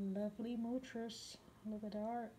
Lovely mattress. Look at the art.